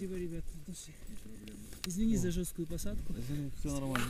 Спасибо, ребят. Извини за жесткую посадку. Все нормально.